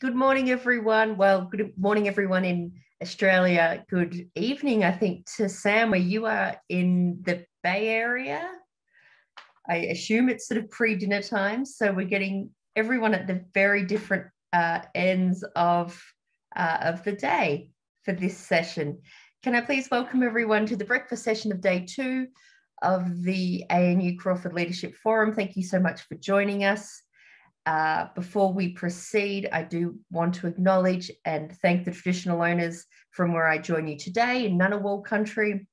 good morning, everyone. Well, good morning, everyone in Australia. Good evening, I think, to Sam, where you are in the Bay Area. I assume it's sort of pre dinner time. So we're getting everyone at the very different uh, ends of, uh, of the day for this session. Can I please welcome everyone to the breakfast session of day two of the ANU Crawford Leadership Forum? Thank you so much for joining us. Uh, before we proceed, I do want to acknowledge and thank the traditional owners from where I join you today in Ngunnawal country.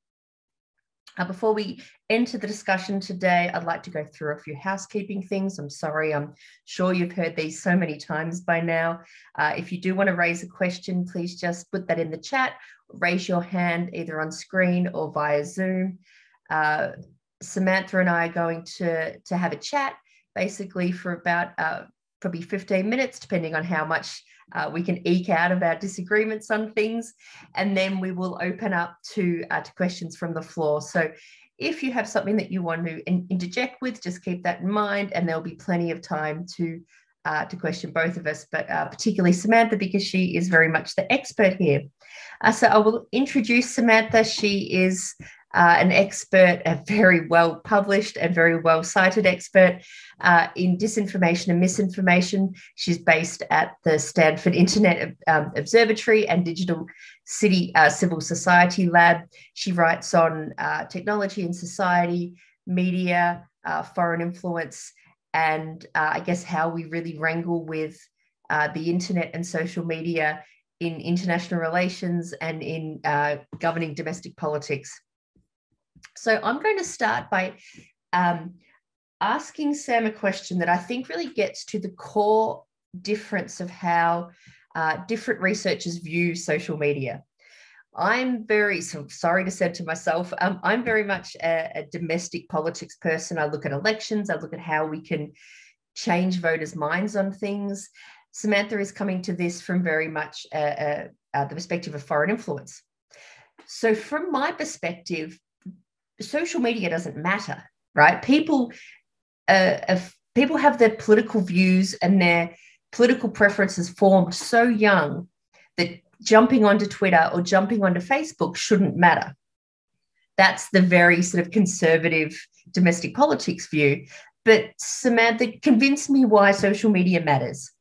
Uh, before we enter the discussion today, I'd like to go through a few housekeeping things. I'm sorry, I'm sure you've heard these so many times by now. Uh, if you do want to raise a question, please just put that in the chat, raise your hand either on screen or via Zoom. Uh, Samantha and I are going to, to have a chat basically for about uh, probably 15 minutes, depending on how much uh, we can eke out of our disagreements on things. And then we will open up to, uh, to questions from the floor. So if you have something that you want to in- interject with, just keep that in mind, and there'll be plenty of time to. Uh, to question both of us, but uh, particularly Samantha because she is very much the expert here. Uh, so I will introduce Samantha. She is uh, an expert, a very well published and very well cited expert uh, in disinformation and misinformation. She's based at the Stanford Internet um, Observatory and Digital City uh, Civil Society Lab. She writes on uh, technology and society, media, uh, foreign influence, and uh, I guess how we really wrangle with the internet and social media in international relations and in governing domestic politics. So I'm going to start by um, asking Sam a question that I think really gets to the core difference of how uh, different researchers view social media. I'm very so sorry to say to myself, um, I'm very much a, a, domestic politics person. I look at elections, I look at how we can change voters' minds on things. Samantha is coming to this from very much uh, uh, uh the perspective of foreign influence. So, from my perspective, social media doesn't matter, right? People, uh, people have their political views and their political preferences formed so young that jumping onto Twitter or jumping onto Facebook shouldn't matter. That's the very sort of conservative domestic politics view. But Samantha, convince me why social media matters.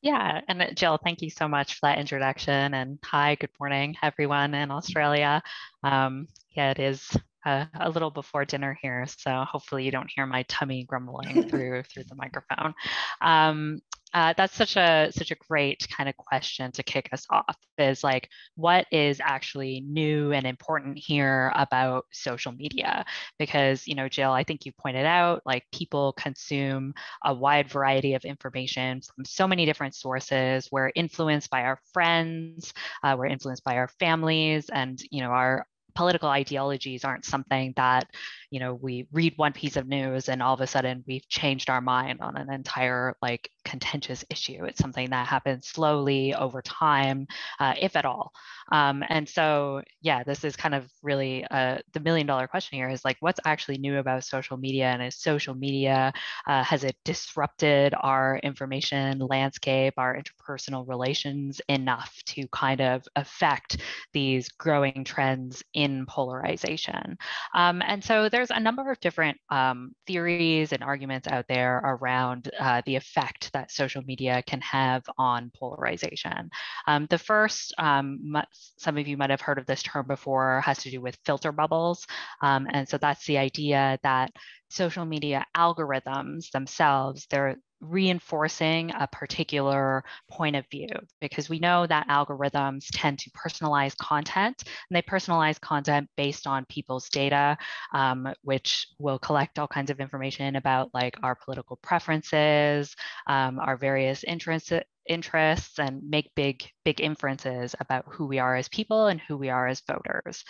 Yeah, and uh, Jill, thank you so much for that introduction. And hi, good morning, everyone in Australia. Um, yeah, it is uh, a little before dinner here, so hopefully you don't hear my tummy grumbling through through the microphone. Um, uh, that's such a such a great kind of question to kick us off is like what is actually new and important here about social media because you know jill i think you pointed out like people consume a wide variety of information from so many different sources we're influenced by our friends uh, we're influenced by our families and you know our political ideologies aren't something that you know we read one piece of news and all of a sudden we've changed our mind on an entire like contentious issue. It's something that happens slowly over time uh, if at all. Um, and so yeah this is kind of really uh, the million dollar question here is like what's actually new about social media and is social media uh, has it disrupted our information landscape our interpersonal relations enough to kind of affect these growing trends in polarization? Um, and so there's a number of different um, theories and arguments out there around uh, the effect that social media can have on polarization. Um, the first, um, some of you might have heard of this term before, has to do with filter bubbles. Um, and so that's the idea that social media algorithms themselves, they're reinforcing a particular point of view because we know that algorithms tend to personalize content and they personalize content based on people's data um, which will collect all kinds of information about like our political preferences um, our various interests interests and make big big inferences about who we are as people and who we are as voters.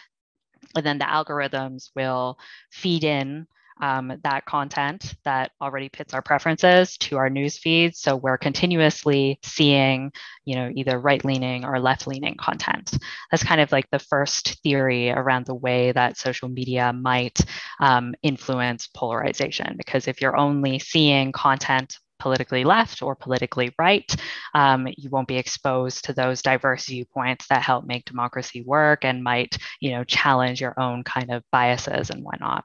And then the algorithms will feed in um, that content that already pits our preferences to our news feeds. So we're continuously seeing, you know, either right-leaning or left-leaning content. That's kind of like the first theory around the way that social media might um, influence polarization. Because if you're only seeing content politically left or politically right. Um, you won't be exposed to those diverse viewpoints that help make democracy work and might, you know, challenge your own kind of biases and whatnot.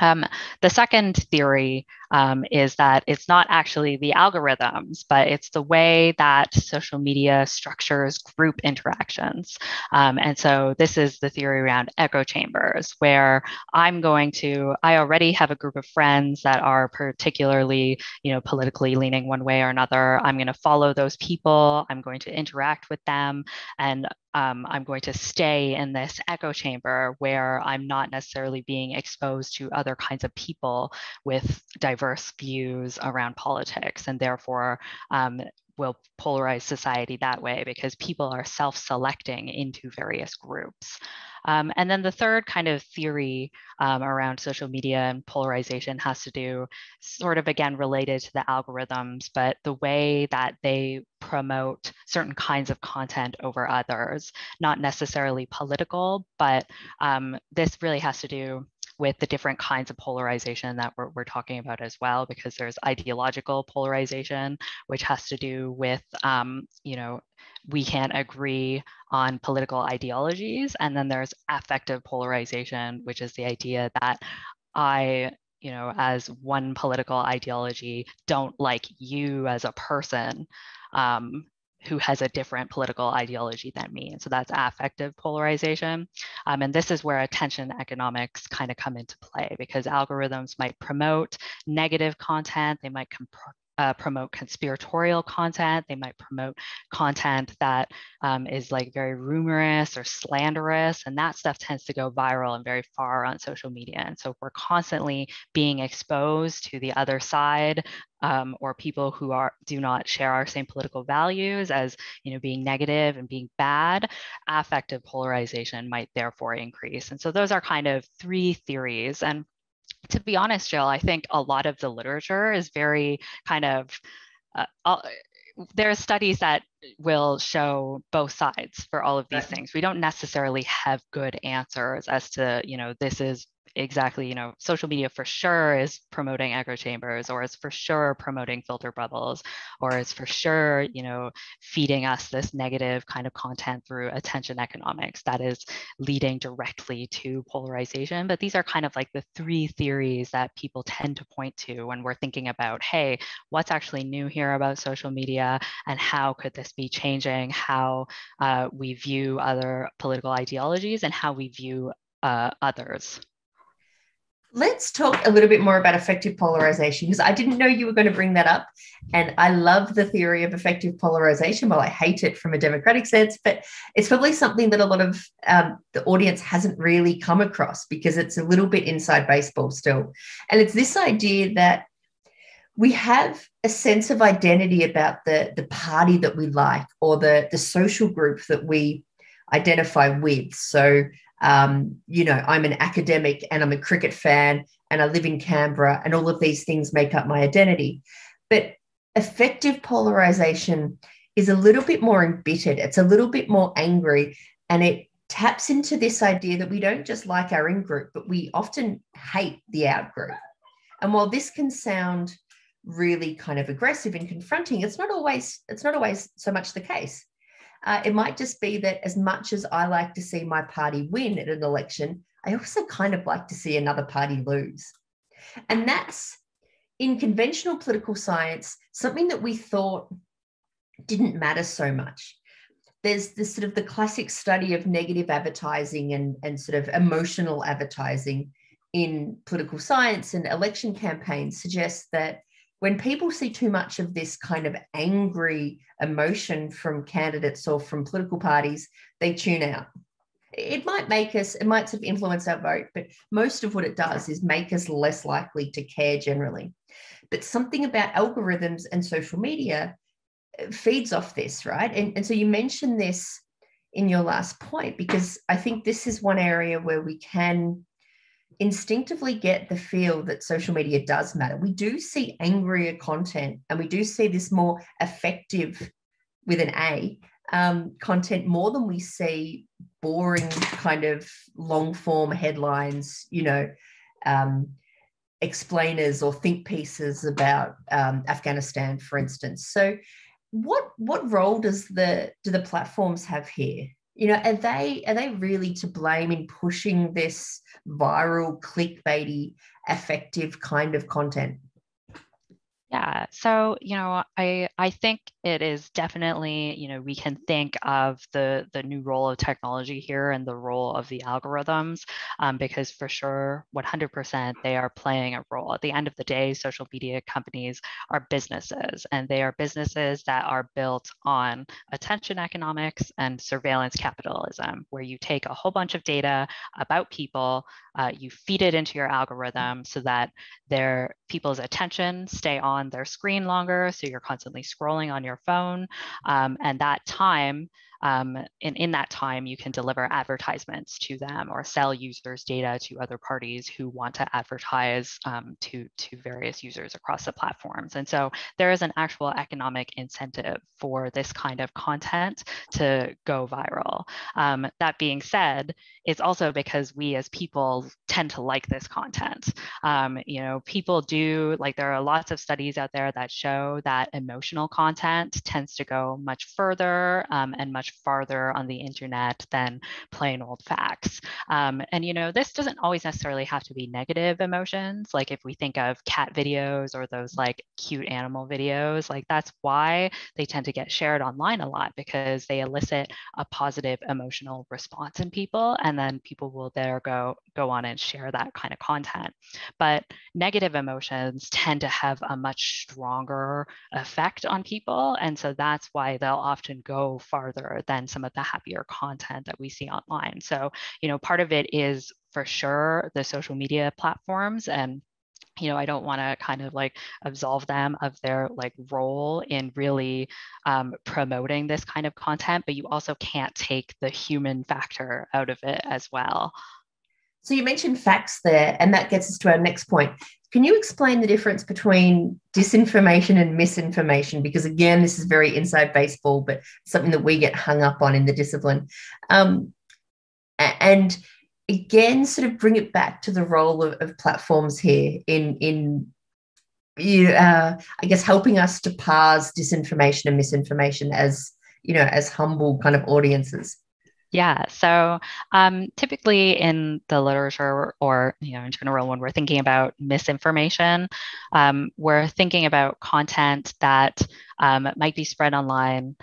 Um, the second theory um, is that it's not actually the algorithms, but it's the way that social media structures group interactions. Um, and so this is the theory around echo chambers, where I'm going to, I already have a group of friends that are particularly, you know, politically leaning one way or another. I'm going to follow those people. I'm going to interact with them. And um, I'm going to stay in this echo chamber where I'm not necessarily being exposed to other kinds of people with diverse views around politics, and therefore um, will polarize society that way because people are self-selecting into various groups. Um, and then the third kind of theory um, around social media and polarization has to do sort of again related to the algorithms, but the way that they promote certain kinds of content over others, not necessarily political, but um, this really has to do with the different kinds of polarization that we're, we're talking about as well, because there's ideological polarization, which has to do with, um, you know, we can't agree on political ideologies. And then there's affective polarization, which is the idea that I you know, as one political ideology, don't like you as a person. Um, who has a different political ideology than me. And so that's affective polarization. Um, and this is where attention economics kind of come into play because algorithms might promote negative content, they might uh, promote conspiratorial content. They might promote content that um, is like very rumorous or slanderous, and that stuff tends to go viral and very far on social media. And so we're constantly being exposed to the other side um, or people who are do not share our same political values as you know being negative and being bad. Affective polarization might therefore increase. And so those are kind of three theories and to be honest, Jill, I think a lot of the literature is very kind of, uh, all, there are studies that will show both sides for all of these right. things. We don't necessarily have good answers as to, you know, this is exactly, you know, social media for sure is promoting echo chambers or is for sure promoting filter bubbles or is for sure, you know, feeding us this negative kind of content through attention economics that is leading directly to polarization. But these are kind of like the three theories that people tend to point to when we're thinking about, hey, what's actually new here about social media and how could this be changing how uh, we view other political ideologies and how we view uh, others. Let's talk a little bit more about affective polarization because I didn't know you were going to bring that up. And I love the theory of affective polarization. Well, I hate it from a democratic sense, but it's probably something that a lot of um, the audience hasn't really come across because it's a little bit inside baseball still. And it's this idea that we have a sense of identity about the, the party that we like or the, the social group that we identify with. So um, you know, I'm an academic and I'm a cricket fan and I live in Canberra, and all of these things make up my identity. But affective polarization is a little bit more embittered, it's a little bit more angry, and it taps into this idea that we don't just like our in group, but we often hate the out group. And while this can sound really kind of aggressive and confronting, it's not always it's not always so much the case. Uh, it might just be that as much as I like to see my party win at an election, I also kind of like to see another party lose. And that's in conventional political science, something that we thought didn't matter so much. There's this sort of the classic study of negative advertising and, and sort of emotional advertising in political science and election campaigns suggests that when people see too much of this kind of angry emotion from candidates or from political parties, they tune out. It might make us, it might sort of influence our vote, but most of what it does is make us less likely to care generally. But something about algorithms and social media feeds off this, right? And, and so you mentioned this in your last point, because I think this is one area where we can instinctively get the feel that social media does matter. We do see angrier content and we do see this more affective with an A um, content more than we see boring kind of long form headlines, you know. Um, explainers or think pieces about um, Afghanistan, for instance. So, what what role does the do the platforms have here? You know, are they are they really to blame in pushing this viral, clickbaity, affective kind of content? Yeah. So, you know, I I think it is definitely, you know, we can think of the the new role of technology here and the role of the algorithms, um, because for sure, 100% they are playing a role. At the end of the day, social media companies are businesses, and they are businesses that are built on attention economics and surveillance capitalism, where you take a whole bunch of data about people, uh, you feed it into your algorithm so that their people's attention stay on their screen longer. So you're constantly scrolling on your phone. Um, and that time um, in that time, you can deliver advertisements to them or sell users' data to other parties who want to advertise um, to, to various users across the platforms. And so there is an actual economic incentive for this kind of content to go viral. Um, that being said, it's also because we as people tend to like this content. Um, you know, people do, like there are lots of studies out there that show that emotional content tends to go much further um, and much farther on the internet than plain old facts. Um, and you know, this doesn't always necessarily have to be negative emotions. Like if we think of cat videos or those like cute animal videos, like that's why they tend to get shared online a lot because they elicit a positive emotional response in people, and then people will there go go on and share that kind of content. But negative emotions tend to have a much stronger effect on people, and so that's why they'll often go farther than some of the happier content that we see online. So, you know, part of it is for sure the social media platforms and you know i don't want to kind of like absolve them of their like role in really um, promoting this kind of content but you also can't take the human factor out of it as well so you mentioned facts there and that gets us to our next point can you explain the difference between disinformation and misinformation? Because again, this is very inside baseball, but something that we get hung up on in the discipline. Um, and again, sort of bring it back to the role of, of platforms here in in you, uh, I guess helping us to parse disinformation and misinformation as you know as humble kind of audiences. Yeah. So um, typically in the literature or, you know, in general, when we're thinking about misinformation, um, we're thinking about content that um, might be spread online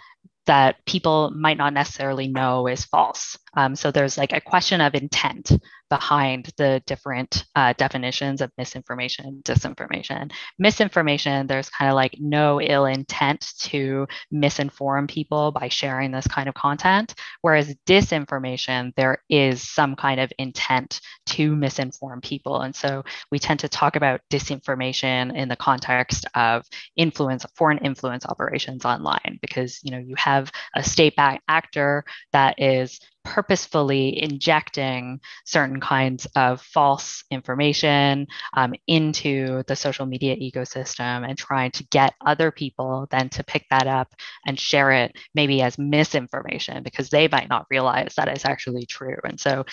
that people might not necessarily know is false. Um, so there's like a question of intent behind the different uh, definitions of misinformation and disinformation. Misinformation, there's kind of like no ill intent to misinform people by sharing this kind of content, whereas disinformation, there is some kind of intent to misinform people. And so we tend to talk about disinformation in the context of influence, foreign influence operations online, because you know you have a state-backed actor that is purposefully injecting certain kinds of false information um, into the social media ecosystem and trying to get other people then to pick that up and share it maybe as misinformation because they might not realize that it's actually true. And so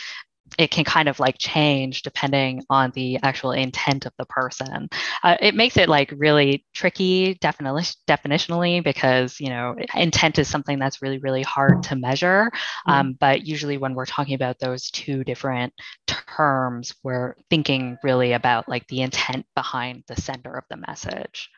it can kind of like change depending on the actual intent of the person. Uh, it makes it like really tricky definitely definitionally because you know intent is something that's really really hard to measure. Mm-hmm. Um, but usually when we're talking about those two different terms, we're thinking really about like the intent behind the sender of the message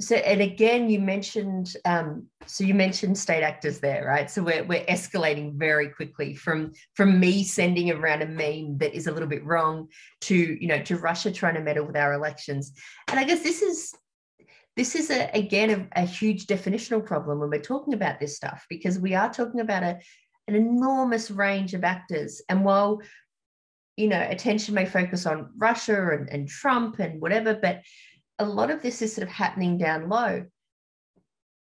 so and again you mentioned um, so you mentioned state actors there right? So we're, we're escalating very quickly from from me sending around a meme that is a little bit wrong to you know to russia trying to meddle with our elections. And i guess this is this is a, again a, a huge definitional problem when we're talking about this stuff because we are talking about a, an enormous range of actors. And while you know attention may focus on russia and, and trump and whatever but a lot of this is sort of happening down low.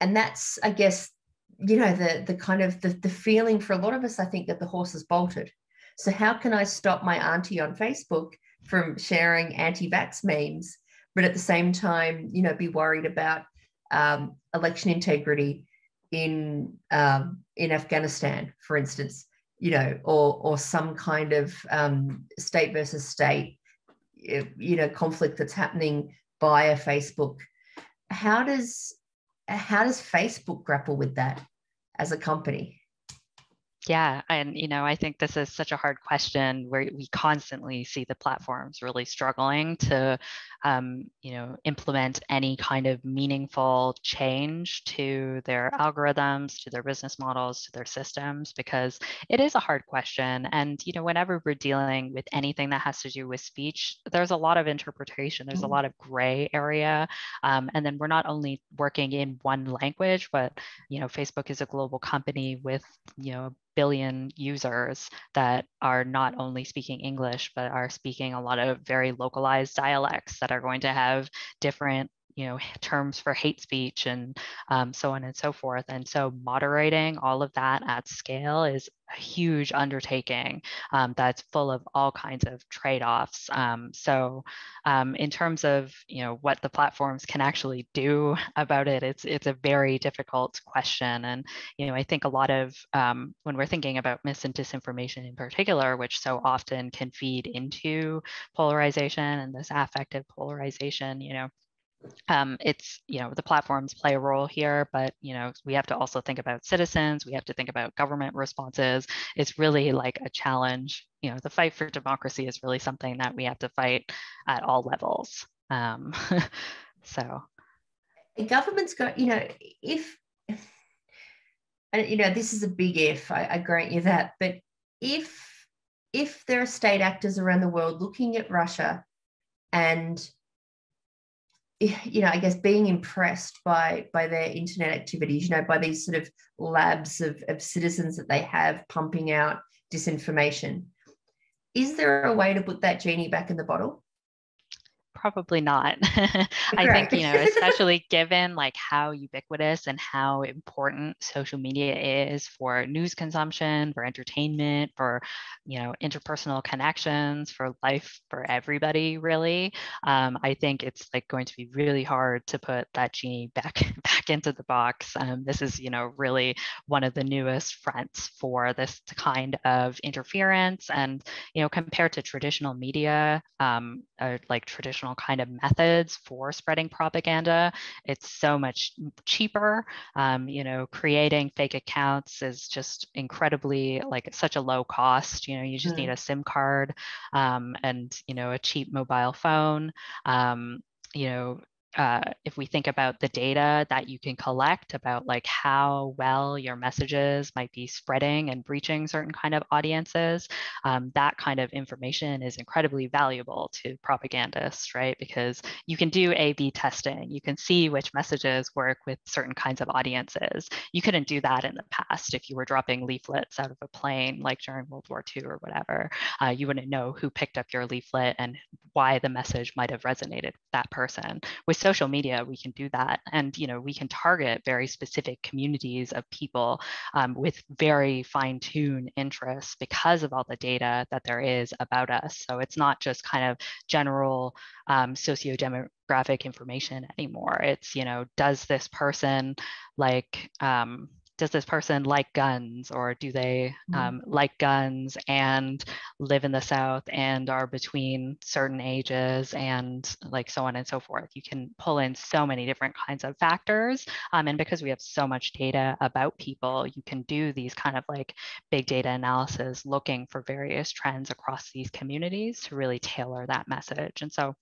And that's, I guess, you know, the the kind of the, the feeling for a lot of us, I think, that the horse has bolted. So how can I stop my auntie on Facebook from sharing anti-vax memes, but at the same time, you know, be worried about um, election integrity in um, in Afghanistan, for instance, you know, or or some kind of um, state versus state you know conflict that's happening via Facebook. How does how does Facebook grapple with that as a company? Yeah, and you know, I think this is such a hard question where we constantly see the platforms really struggling to, um, you know, implement any kind of meaningful change to their algorithms, to their business models, to their systems, because it is a hard question. And you know, whenever we're dealing with anything that has to do with speech, there's a lot of interpretation. There's mm-hmm. a lot of gray area, um, and then we're not only working in one language, but you know, Facebook is a global company with you know billion users that are not only speaking English, but are speaking a lot of very localized dialects that are going to have different you know terms for hate speech and um, so on and so forth. And so moderating all of that at scale is a huge undertaking um, that's full of all kinds of trade-offs. Um, so um, in terms of you know what the platforms can actually do about it it's it's a very difficult question. And you know i think a lot of um, when we're thinking about mis and disinformation in particular which so often can feed into polarization and this affective polarization you know um, it's you know the platforms play a role here but you know we have to also think about citizens we have to think about government responses. It's really like a challenge you know the fight for democracy is really something that we have to fight at all levels. Um, so. Government's got you know if and you know this is a big if I, I grant you that but if if there are state actors around the world looking at russia and Eh, you know, I guess being impressed by by their internet activities, you know, by these sort of labs of, of citizens that they have pumping out disinformation. Is there a way to put that genie back in the bottle? Probably not. I think, you know, especially given like how ubiquitous and how important social media is for news consumption, for entertainment, for, you know, interpersonal connections, for life for everybody, really. Um, I think it's like going to be really hard to put that genie back back into the box. Um, this is, you know, really one of the newest fronts for this kind of interference. And, you know, compared to traditional media, um, or like traditional traditional kind of methods for spreading propaganda. It's so much cheaper. Um, you know, creating fake accounts is just incredibly like such a low cost. You know, you just mm. need a SIM card um, and you know a cheap mobile phone. Um, you know, uh, if we think about the data that you can collect about like how well your messages might be spreading and reaching certain kind of audiences, um, that kind of information is incredibly valuable to propagandists, right? Because you can do A/B testing, you can see which messages work with certain kinds of audiences. You couldn't do that in the past if you were dropping leaflets out of a plane, like during World War II or whatever. Uh, you wouldn't know who picked up your leaflet and why the message might have resonated with that person. With social media, we can do that. And, you know, we can target very specific communities of people um, with very fine tuned interests because of all the data that there is about us. So it's not just kind of general um, socio-demographic information anymore. It's, you know, does this person like, um, does this person like guns or do they mm-hmm. um, like guns and live in the south and are between certain ages and like so on and so forth you can pull in so many different kinds of factors um, and because we have so much data about people you can do these kind of like big data analysis looking for various trends across these communities to really tailor that message and so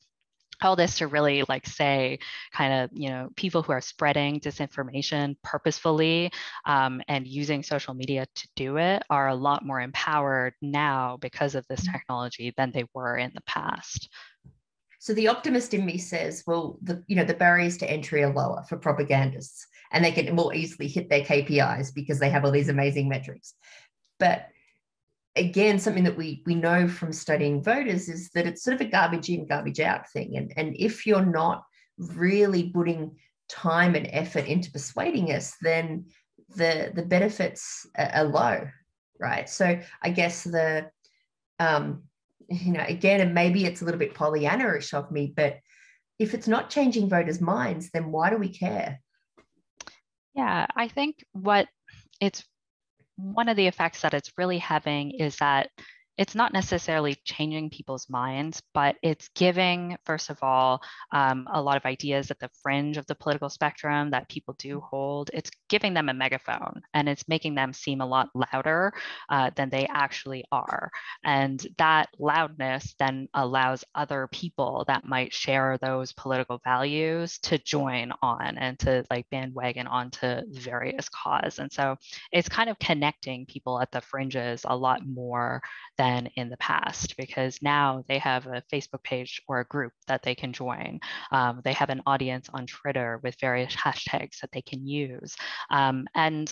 all this to really like say kind of you know people who are spreading disinformation purposefully um, and using social media to do it are a lot more empowered now because of this mm-hmm. technology than they were in the past so the optimist in me says well the you know the barriers to entry are lower for propagandists and they can more easily hit their kpis because they have all these amazing metrics but again, something that we we know from studying voters is that it's sort of a garbage in, garbage out thing. And, and if you're not really putting time and effort into persuading us, then the the benefits are, low, right? So I guess the um, you know, again, and maybe it's a little bit Pollyanna-ish of me, but if it's not changing voters' minds, then why do we care? Yeah, I think what it's one of the effects that it's really having is that it's not necessarily changing people's minds, but it's giving, first of all, um, a lot of ideas at the fringe of the political spectrum that people do hold. It's giving them a megaphone and it's making them seem a lot louder uh, than they actually are. And that loudness then allows other people that might share those political values to join on and to like bandwagon onto various cause. And so it's kind of connecting people at the fringes a lot more than in the past because now they have a Facebook page or a group that they can join. Um, they have an audience on Twitter with various hashtags that they can use. Um, and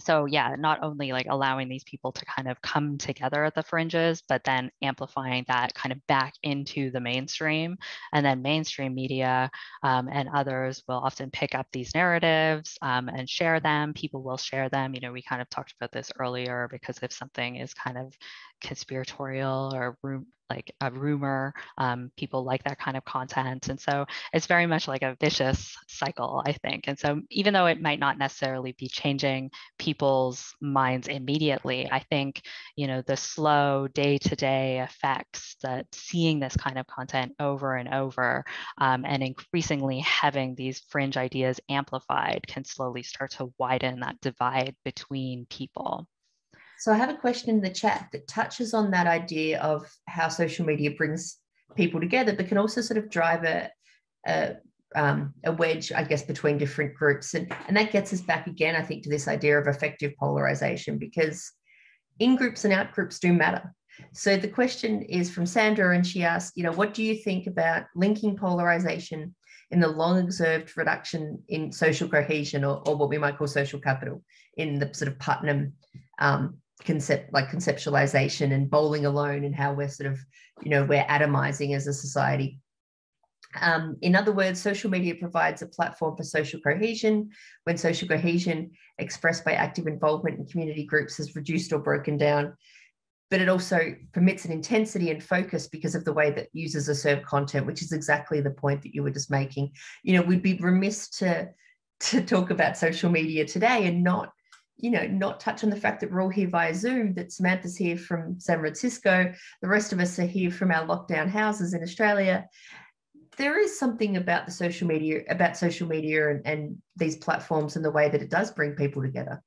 so yeah not only like allowing these people to kind of come together at the fringes but then amplifying that kind of back into the mainstream and then mainstream media um, and others will often pick up these narratives um, and share them people will share them you know we kind of talked about this earlier because if something is kind of conspiratorial or room, like a rumor. Um, people like that kind of content. And so it's very much like a vicious cycle, I think. And so even though it might not necessarily be changing people's minds immediately, I think, you know, the slow day to day effects that seeing this kind of content over and over um, and increasingly having these fringe ideas amplified can slowly start to widen that divide between people. So I have a question in the chat that touches on that idea of how social media brings people together, but can also sort of drive a, a, um, a wedge, I guess, between different groups. And, and that gets us back again, I think, to this idea of affective polarization, because in groups and out groups do matter. So the question is from Sandra, and she asked, you know, what do you think about linking polarization in the long observed reduction in social cohesion or, or what we might call social capital in the sort of Putnam um, concept like conceptualization and bowling alone and how we're sort of you know we're atomizing as a society um, in other words, social media provides a platform for social cohesion when social cohesion expressed by active involvement in community groups is reduced or broken down. But it also permits an intensity and focus because of the way that users are served content, which is exactly the point that you were just making. You know, we'd be remiss to, to talk about social media today and not you know, not touch on the fact that we're all here via Zoom, that Samantha's here from San Francisco, the rest of us are here from our lockdown houses in Australia. There is something about the social media, about social media and, and these platforms and the way that it does bring people together.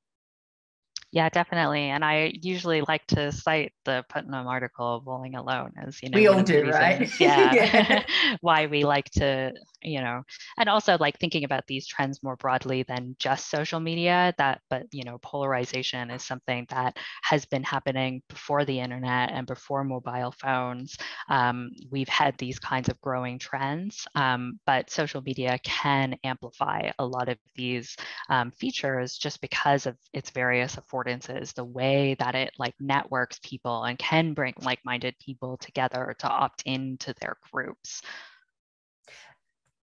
Yeah, definitely. And I usually like to cite the Putnam article "Bowling Alone" as you know. We all do, right? Yeah, yeah. why we like to, you know, and also like thinking about these trends more broadly than just social media. That, but you know, polarization is something that has been happening before the internet and before mobile phones. Um, we've had these kinds of growing trends, um, but social media can amplify a lot of these um, features just because of its various affordability affordances, the way that it like networks people and can bring like-minded people together to opt into their groups.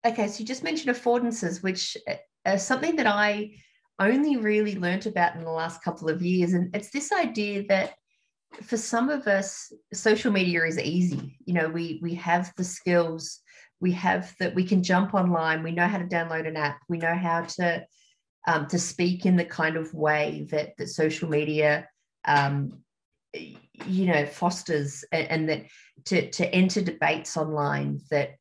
Okay, so you just mentioned affordances, which uh, is something that I only really learnt about in the last couple of years. And it's this idea that for some of us, social media is easy. You know, we we have the skills, we have that we can jump online, we know how to download an app, we know how to um, to speak in the kind of way that that social media um, you know fosters and, and, that to to enter debates online that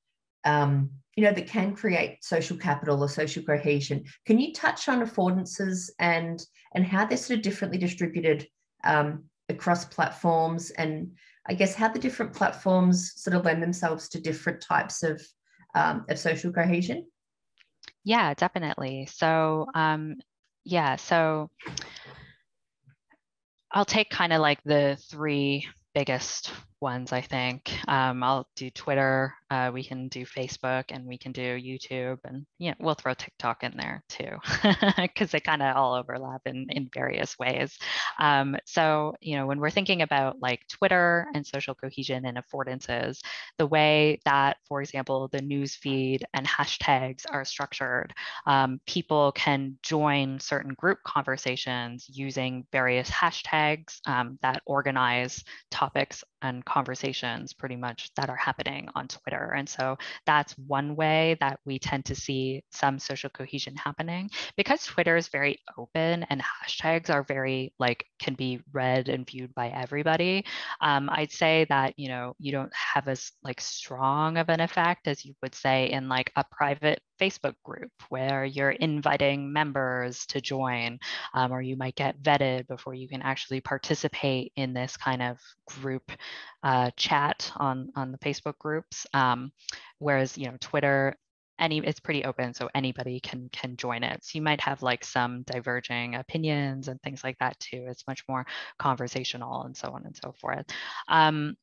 um, you know that can create social capital or social cohesion. Can you touch on affordances and and how they're sort of differently distributed um, across platforms and i guess how the different platforms sort of lend themselves to different types of um, of social cohesion yeah, definitely. So, um, yeah, so I'll take kind of like the three biggest ones, I think. Um, I'll do Twitter, uh, we can do Facebook, and we can do YouTube, and yeah, we'll throw TikTok in there too, because they kind of all overlap in in various ways. Um, so you know, when we're thinking about like Twitter and social cohesion and affordances, the way that, for example, the news feed and hashtags are structured, um, people can join certain group conversations using various hashtags um, that organize topics and conversations pretty much that are happening on Twitter together. And so that's one way that we tend to see some social cohesion happening. Because Twitter is very open and hashtags are very like can be read and viewed by everybody. Um, I'd say that you know you don't have as like strong of an effect as you would say in like a private Facebook group where you're inviting members to join, um, or you might get vetted before you can actually participate in this kind of group uh, chat on on the Facebook groups. Um, whereas you know Twitter any it's pretty open so anybody can can join it. So you might have like some diverging opinions and things like that too. It's much more conversational and so on and so forth. Um,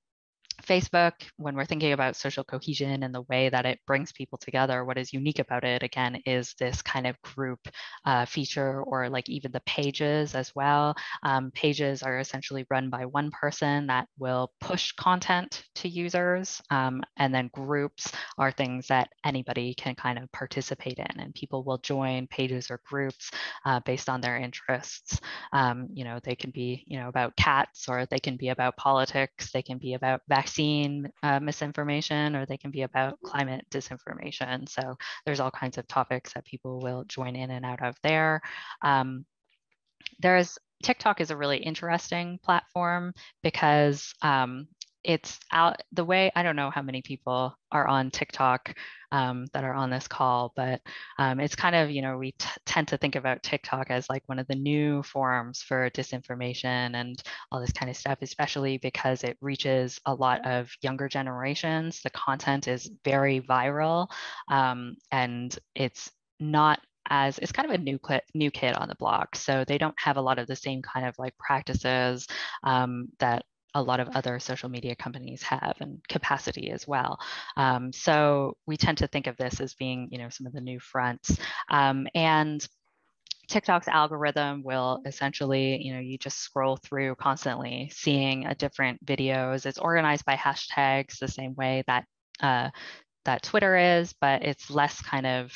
Facebook, when we're thinking about social cohesion and the way that it brings people together, what is unique about it, again, is this kind of group uh, feature or like even the pages as well. Um, pages are essentially run by one person that will push content to users. Um, and then groups are things that anybody can kind of participate in and people will join pages or groups uh, based on their interests. Um, you know, they can be, you know, about cats or they can be about politics, they can be about vaccines vaccine uh, misinformation or they can be about climate disinformation. So there's all kinds of topics that people will join in and out of there. Um, there's TikTok is a really interesting platform because um, it's out the way i don't know how many people are on tiktok um, that are on this call but um, it's kind of you know we tend to think about tiktok as like one of the new forums for disinformation and all this kind of stuff especially because it reaches a lot of younger generations. The content is very viral um, and it's not as it's kind of a new new kid on the block so they don't have a lot of the same kind of like practices um, that a lot of other social media companies have and capacity as well. Um, so we tend to think of this as being, you know, some of the new fronts. Um, and TikTok's algorithm will essentially, you know, you just scroll through constantly, seeing a different videos. It's organized by hashtags the same way that uh, that Twitter is, but it's less kind of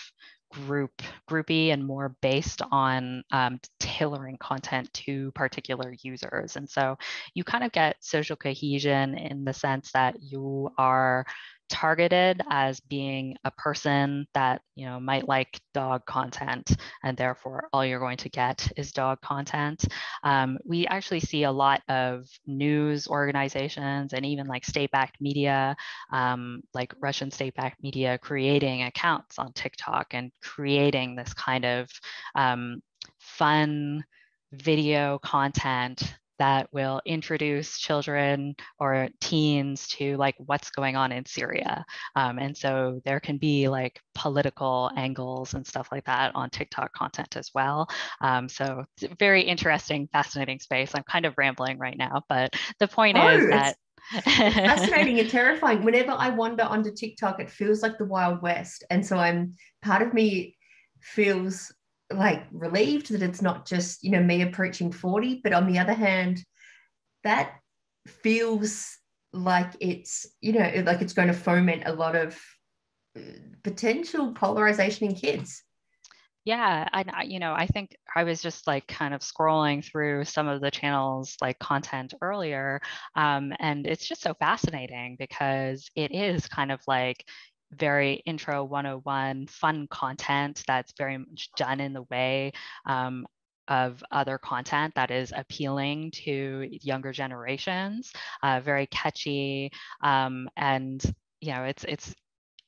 group groupy and more based on um, tailoring content to particular users. And so you kind of get social cohesion in the sense that you are targeted as being a person that you know might like dog content and therefore all you're going to get is dog content. Um, we actually see a lot of news organizations and even like state-backed media um, like russian state-backed media creating accounts on tiktok and creating this kind of um, fun video content that will introduce children or teens to like what's going on in Syria. Um, and so there can be like political angles and stuff like that on TikTok content as well. Um, so very interesting, fascinating space. I'm kind of rambling right now, but the point oh, is that fascinating and terrifying. Whenever I wander onto TikTok, it feels like the Wild West. And so I'm part of me feels like relieved that it's not just you know me approaching 40 but on the other hand that feels like it's you know like it's going to foment a lot of uh, potential polarization in kids. Yeah I, you know i think i was just like kind of scrolling through some of the channels like content earlier um, and it's just so fascinating because it is kind of like very intro 101 fun content that's very much done in the way um, of other content that is appealing to younger generations, uh, very catchy, um, and you know it's it's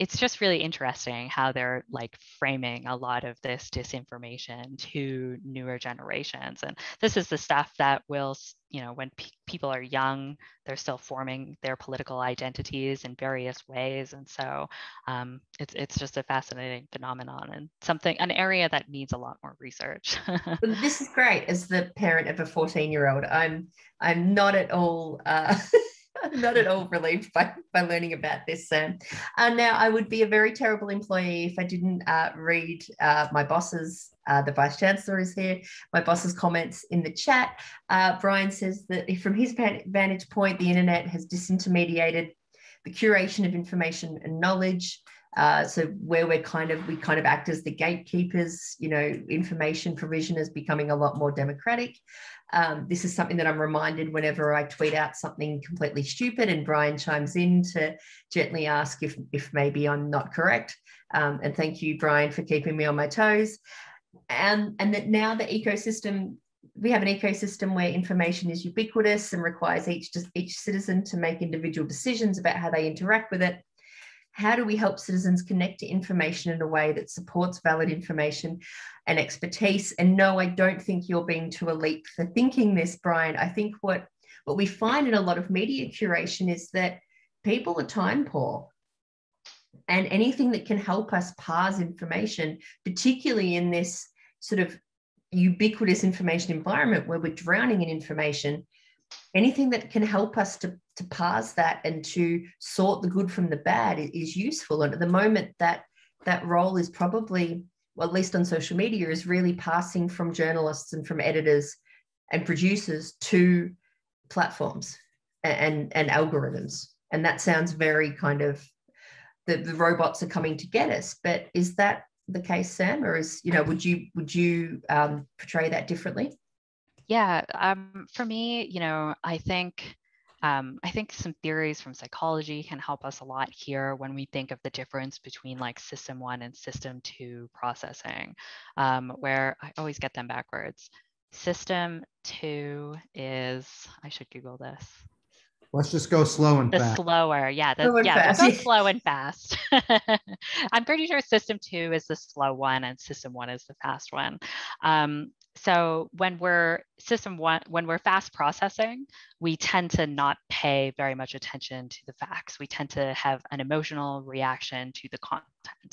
it's just really interesting how they're like framing a lot of this disinformation to newer generations and this is the stuff that will you know when pe- people are young they're still forming their political identities in various ways and so um, it's, it's just a fascinating phenomenon and something an area that needs a lot more research. This is great as the parent of a 14 year old i'm i'm not at all uh, not at all relieved by, by learning about this, Sam. Uh, now, I would be a very terrible employee if I didn't uh, read uh, my boss's, uh, the Vice Chancellor is here, my boss's comments in the chat. Uh, Brian says that from his vantage point, the internet has disintermediated the curation of information and knowledge. Uh, so where we're kind of we kind of act as the gatekeepers, you know, information provision is becoming a lot more democratic. Um, this is something that I'm reminded whenever I tweet out something completely stupid, and Brian chimes in to gently ask if if maybe I'm not correct. Um, and thank you, Brian, for keeping me on my toes. And and that now the ecosystem we have an ecosystem where information is ubiquitous and requires each each citizen to make individual decisions about how they interact with it how do we help citizens connect to information in a way that supports valid information and expertise? And no i don't think you're being too elite for thinking this brian. I think what what we find in a lot of media curation is that people are time poor. And anything that can help us parse information particularly in this sort of ubiquitous information environment where we're drowning in information anything that can help us to, to parse that and to sort the good from the bad is useful. And at the moment that that role is probably well at least on social media is really passing from journalists and from editors and producers to platforms and and, and algorithms. And that sounds very kind of the, the robots are coming to get us. But is that the case, Sam, or is you know would you would you um, portray that differently? Yeah, um, for me, you know, I think um, I think some theories from psychology can help us a lot here when we think of the difference between like system one and system two processing, um, where I always get them backwards. System two is, I should Google this. Let's just go slow and the fast. slower, yeah, the, slow yeah, go slow and fast. I'm pretty sure system two is the slow one and system one is the fast one. Um, so when we're system one, when we're fast processing, we tend to not pay very much attention to the facts. We tend to have an emotional reaction to the content.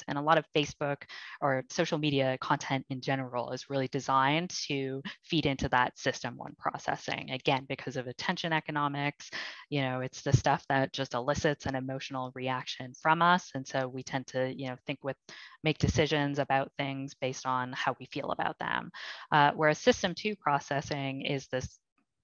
And a lot of Facebook or social media content in general is really designed to feed into that system one processing. Again, because of attention economics, you know, it's the stuff that just elicits an emotional reaction from us. And so we tend to, you know, think with, make decisions about things based on how we feel about them. Uh, whereas system two processing is this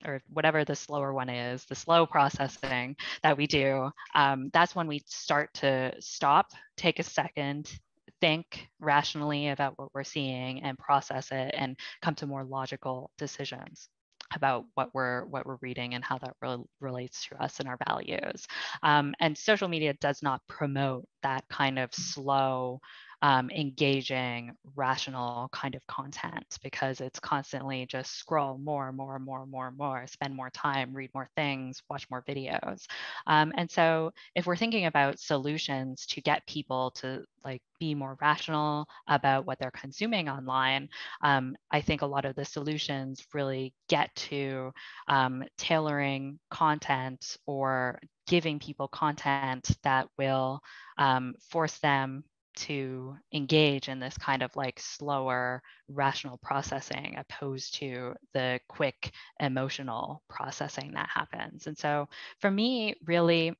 or whatever the slower one is, the slow processing that we do, um, that's when we start to stop, take a second, think rationally about what we're seeing and process it and come to more logical decisions about what we're what we're reading and how that re- relates to us and our values. Um, and social media does not promote that kind of slow um, engaging, rational kind of content because it's constantly just scroll more, and more, and more, and more, and more, spend more time, read more things, watch more videos. Um, and so if we're thinking about solutions to get people to like be more rational about what they're consuming online, um, I think a lot of the solutions really get to um, tailoring content or giving people content that will um, force them to engage in this kind of like slower rational processing opposed to the quick emotional processing that happens. And so for me, really,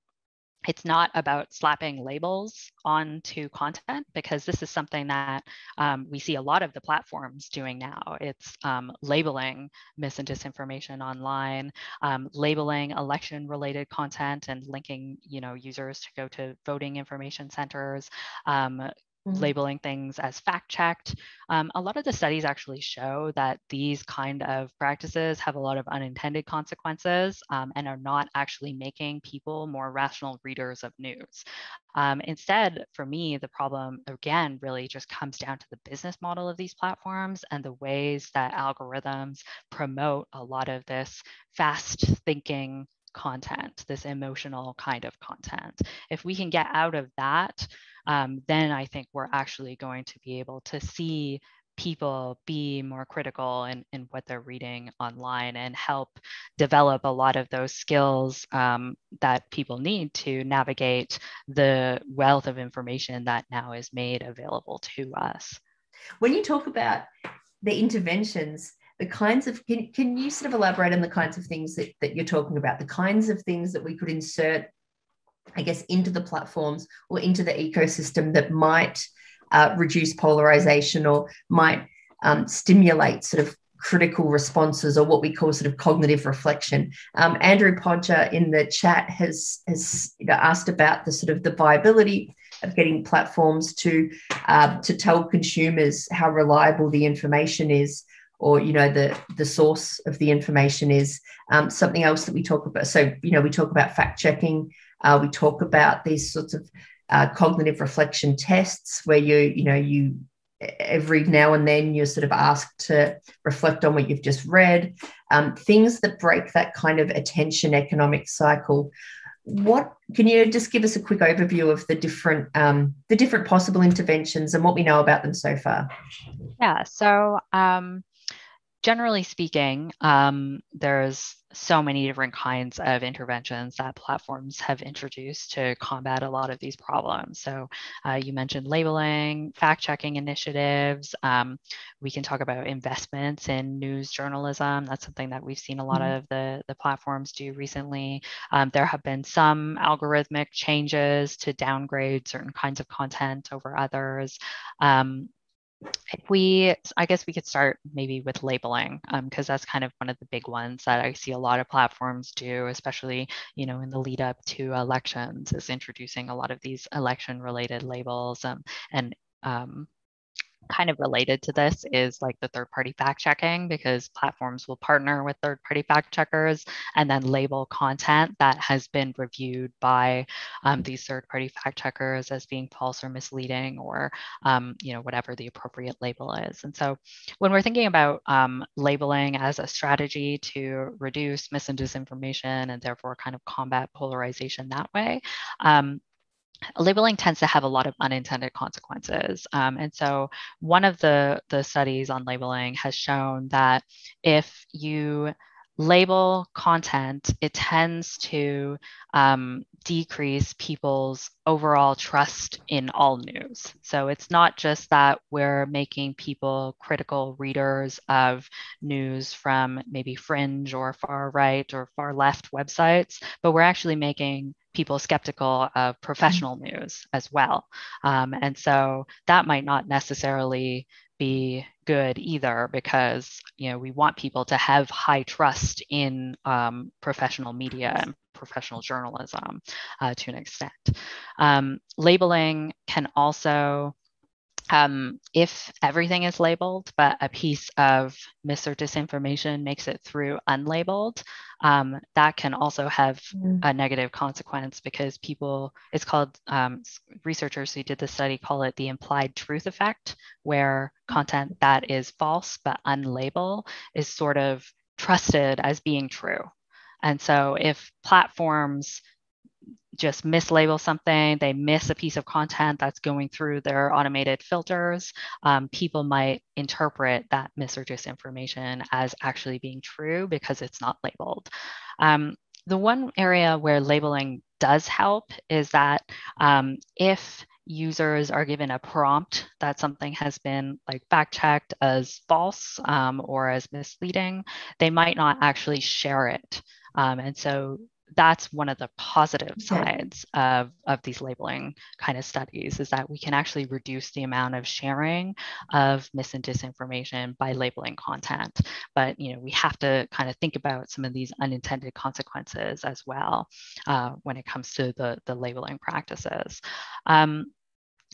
it's not about slapping labels onto content because this is something that um, we see a lot of the platforms doing now. It's um, labeling mis and disinformation online, um, labeling election-related content and linking, you know, users to go to voting information centers, um, Mm-hmm. labeling things as fact checked. Um, a lot of the studies actually show that these kind of practices have a lot of unintended consequences um, and are not actually making people more rational readers of news. Um, instead, for me, the problem again really just comes down to the business model of these platforms and the ways that algorithms promote a lot of this fast thinking content, this emotional kind of content. If we can get out of that, um, then I think we're actually going to be able to see people be more critical in, in what they're reading online and help develop a lot of those skills um, that people need to navigate the wealth of information that now is made available to us. When you talk about the interventions, the kinds of can, can you sort of elaborate on the kinds of things that, that you're talking about the kinds of things that we could insert i guess into the platforms or into the ecosystem that might uh, reduce polarization or might um, stimulate sort of critical responses or what we call sort of cognitive reflection. Um, Andrew Podger in the chat has has you know, asked about the sort of the viability of getting platforms to uh, to tell consumers how reliable the information is or you know the the source of the information is um, something else that we talk about. So you know we talk about fact checking uh, we talk about these sorts of uh, cognitive reflection tests where you you know you every now and then you're sort of asked to reflect on what you've just read. Um, things that break that kind of attention economic cycle. What can you just give us a quick overview of the different um, the different possible interventions and what we know about them so far? Yeah so um, generally speaking, um, there's so many different kinds of interventions that platforms have introduced to combat a lot of these problems. So uh, you mentioned labeling, fact-checking initiatives. Um, we can talk about investments in news journalism. That's something that we've seen a lot mm-hmm. of the, the platforms do recently. Um, there have been some algorithmic changes to downgrade certain kinds of content over others. Um, if we i guess we could start maybe with labeling because um, that's kind of one of the big ones that i see a lot of platforms do especially you know in the lead up to elections is introducing a lot of these election related labels um, and um, kind of related to this is like the third party fact checking because platforms will partner with third party fact checkers and then label content that has been reviewed by um, these third party fact checkers as being false or misleading or um, you know whatever the appropriate label is. And so when we're thinking about um, labeling as a strategy to reduce mis and disinformation and therefore kind of combat polarization that way um, labeling tends to have a lot of unintended consequences. Um, and so one of the, the studies on labeling has shown that if you label content, it tends to um, decrease people's overall trust in all news. So it's not just that we're making people critical readers of news from maybe fringe or far right or far left websites, but we're actually making people skeptical of professional news as well. Um, and so that might not necessarily be good either because you know we want people to have high trust in um, professional media and professional journalism uh, to an extent. Um, labeling can also um, if everything is labeled, but a piece of mis or disinformation makes it through unlabeled, um, that can also have mm. a negative consequence because people, it's called, um, researchers who did the study call it the implied truth effect, where content that is false but unlabeled is sort of trusted as being true. And so if platforms just mislabel something, they miss a piece of content that's going through their automated filters, um, people might interpret that mis or disinformation as actually being true because it's not labeled. Um, the one area where labeling does help is that um, if users are given a prompt that something has been like fact checked as false um, or as misleading, they might not actually share it. Um, and so that's one of the positive sides of, of these labeling kind of studies is that we can actually reduce the amount of sharing of mis and disinformation by labeling content. But you know, we have to kind of think about some of these unintended consequences as well uh, when it comes to the, the labeling practices. Um,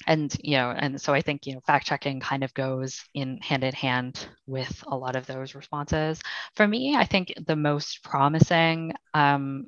and you know and so i think you know fact checking kind of goes in hand in hand with a lot of those responses. For me i think the most promising um,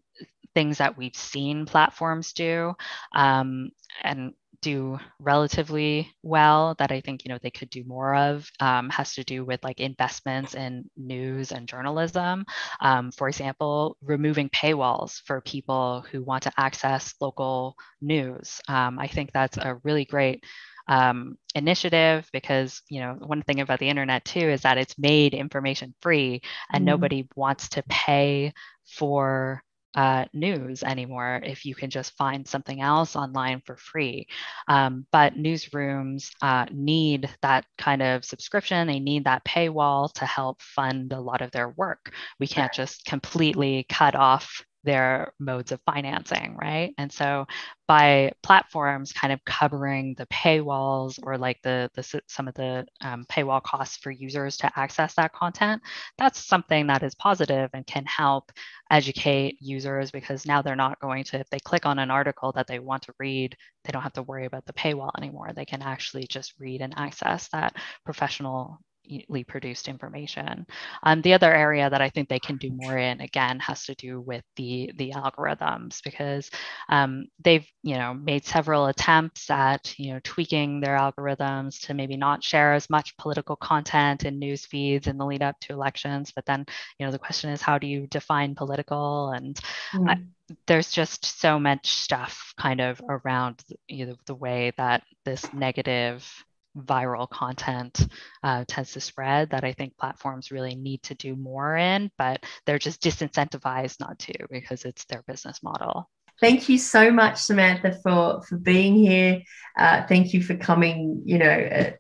things that we've seen platforms do um, and do relatively well that I think you know they could do more of um, has to do with like investments in news and journalism. Um, for example, removing paywalls for people who want to access local news. Um, I think that's a really great um, initiative because you know one thing about the internet too is that it's made information free and mm. nobody wants to pay for uh, news anymore if you can just find something else online for free. Um, but newsrooms uh, need that kind of subscription, they need that paywall to help fund a lot of their work. We can't just completely cut off their modes of financing, right? And so by platforms kind of covering the paywalls or like the, the some of the um, paywall costs for users to access that content, that's something that is positive and can help educate users because now they're not going to, if they click on an article that they want to read, they don't have to worry about the paywall anymore. They can actually just read and access that professional produced information. Um, the other area that I think they can do more in, again, has to do with the the algorithms because um, they've you know made several attempts at you know tweaking their algorithms to maybe not share as much political content in news feeds in the lead up to elections. But then you know the question is how do you define political and mm. I, there's just so much stuff kind of around you know, the way that this negative viral content uh, tends to spread that I think platforms really need to do more in, but they're just disincentivized not to because it's their business model. Thank you so much, Samantha, for for being here. Uh, thank you for coming. You know. Uh,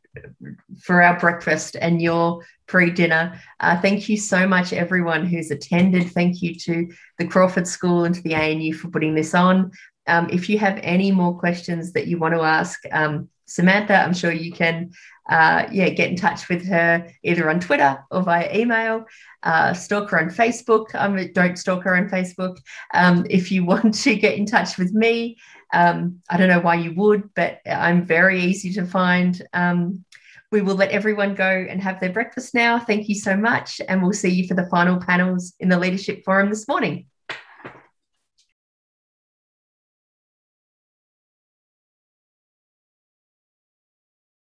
for our breakfast and your pre dinner. Uh, thank you so much, everyone who's attended. Thank you to the Crawford School and to the ANU for putting this on. Um, if you have any more questions that you want to ask, um, Samantha. I'm sure you can, uh, yeah, get in touch with her either on Twitter or via email. Uh, stalk her on Facebook. Um, don't stalk her on Facebook. Um, if you want to get in touch with me, um, I don't know why you would, but I'm very easy to find. Um, we will let everyone go and have their breakfast now. Thank you so much. And we'll see you for the final panels in the Leadership Forum this morning.